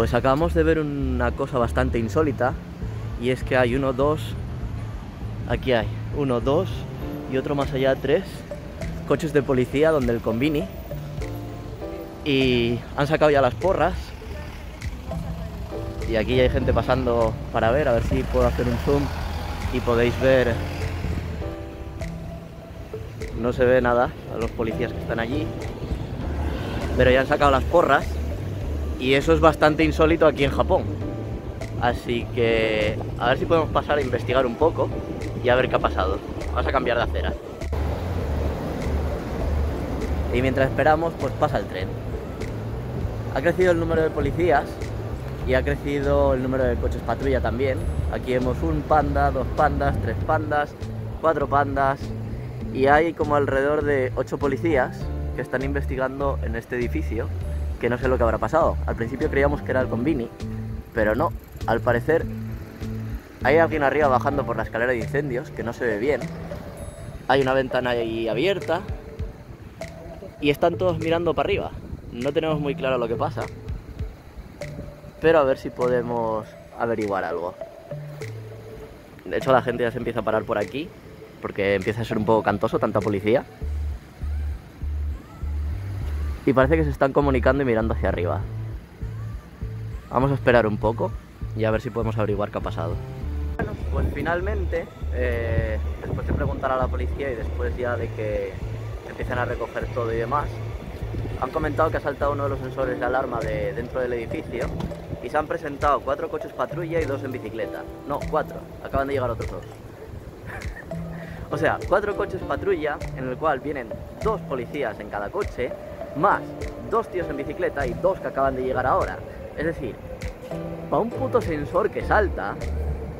Pues acabamos de ver una cosa bastante insólita y es que hay uno, dos, aquí hay uno, dos y otro más allá, tres coches de policía donde el convini y han sacado ya las porras y aquí ya hay gente pasando para ver, a ver si puedo hacer un zoom y podéis ver no se ve nada a los policías que están allí pero ya han sacado las porras y eso es bastante insólito aquí en Japón. Así que a ver si podemos pasar a investigar un poco y a ver qué ha pasado. Vamos a cambiar de acera. Y mientras esperamos pues pasa el tren. Ha crecido el número de policías y ha crecido el número de coches patrulla también. Aquí vemos un panda, dos pandas, tres pandas cuatro pandas. Y hay como alrededor de ocho policías que están investigando en este edificio que no sé lo que habrá pasado. Al principio creíamos que era el convini, pero no. Al parecer hay alguien arriba bajando por la escalera de incendios que no se ve bien. Hay una ventana ahí abierta y están todos mirando para arriba. No tenemos muy claro lo que pasa, pero a ver si podemos averiguar algo. De hecho la gente ya se empieza a parar por aquí porque empieza a ser un poco cantoso tanta policía. Y parece que se están comunicando y mirando hacia arriba. Vamos a esperar un poco y a ver si podemos averiguar qué ha pasado. Bueno, pues finalmente, eh, después de preguntar a la policía y después ya de que empiecen a recoger todo y demás, han comentado que ha saltado uno de los sensores de alarma de dentro del edificio y se han presentado cuatro coches patrulla y dos en bicicleta. No, cuatro. Acaban de llegar otros dos. O sea, cuatro coches patrulla en el cual vienen dos policías en cada coche, más dos tíos en bicicleta y dos que acaban de llegar ahora. Es decir, para un puto sensor que salta,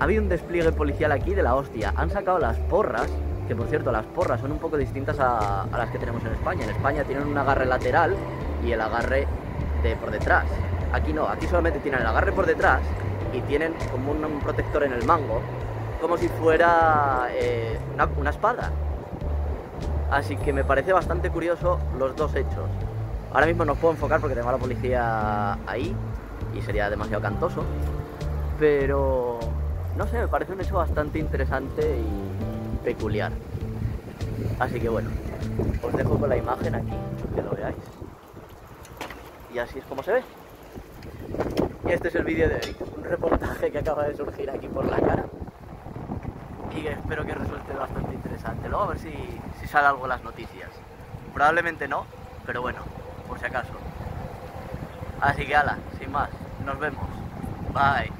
había un despliegue policial aquí de la hostia. Han sacado las porras, que por cierto las porras son un poco distintas a, las que tenemos en España. En España tienen un agarre lateral y el agarre de por detrás. Aquí no, aquí solamente tienen el agarre por detrás y tienen como un, protector en el mango como si fuera eh, una, espada. Así que me parece bastante curioso los dos hechos. Ahora mismo no puedo enfocar porque tengo a la policía ahí y sería demasiado cantoso. Pero no sé, me parece un hecho bastante interesante y peculiar. Así que bueno, os dejo con la imagen aquí, que lo veáis. Y así es como se ve. Y este es el vídeo de hoy, un reportaje que acaba de surgir aquí por la cara y espero que resulte bastante interesante. Luego a ver si, si sale algo en las noticias. Probablemente no, pero bueno, por si acaso. Así que ala, sin más, nos vemos. Bye.